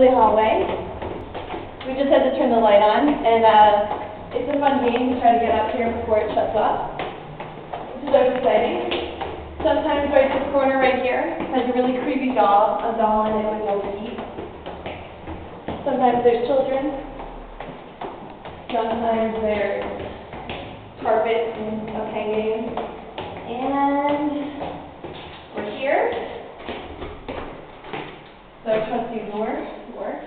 lovely hallway. We just had to turn the light on, and uh, it's a fun game to try to get up here before it shuts off, is always exciting. Sometimes right this corner right here has a really creepy doll, a doll in it with no feet. Sometimes there's children. Sometimes there's carpet and of hanging. And we're here. So I trust you door works.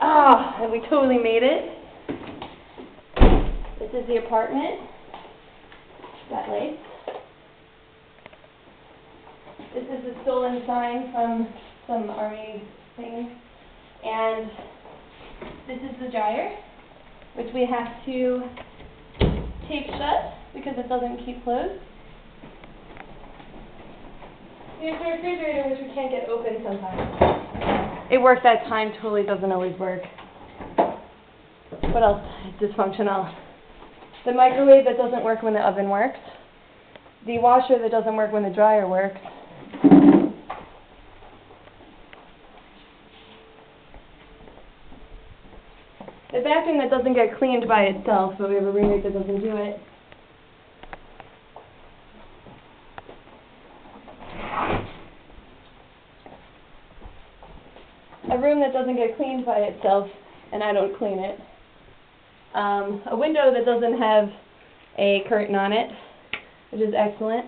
Ah, and we totally made it. This is the apartment. That lights. This is a stolen sign from some army thing. And this is the dryer, which we have to tape shut because it doesn't keep closed. Here's the refrigerator, which we can't get open sometimes. It works at time, totally doesn't always work. What else is dysfunctional? The microwave that doesn't work when the oven works. The washer that doesn't work when the dryer works. The bathroom that doesn't get cleaned by itself, but we have a roommate that doesn't do it. A room that doesn't get cleaned by itself, and I don't clean it. Um, a window that doesn't have a curtain on it, which is excellent.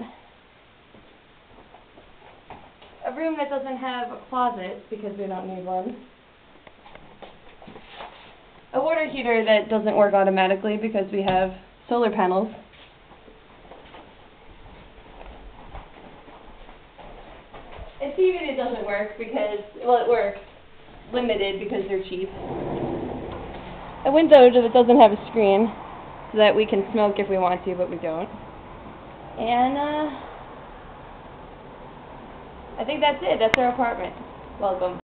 A room that doesn't have a closet, because we don't need one. A water heater that doesn't work automatically because we have solar panels. A TV that doesn't work because, well, it works, limited because they're cheap. A window that doesn't have a screen so that we can smoke if we want to, but we don't. And, uh, I think that's it. That's our apartment. Welcome.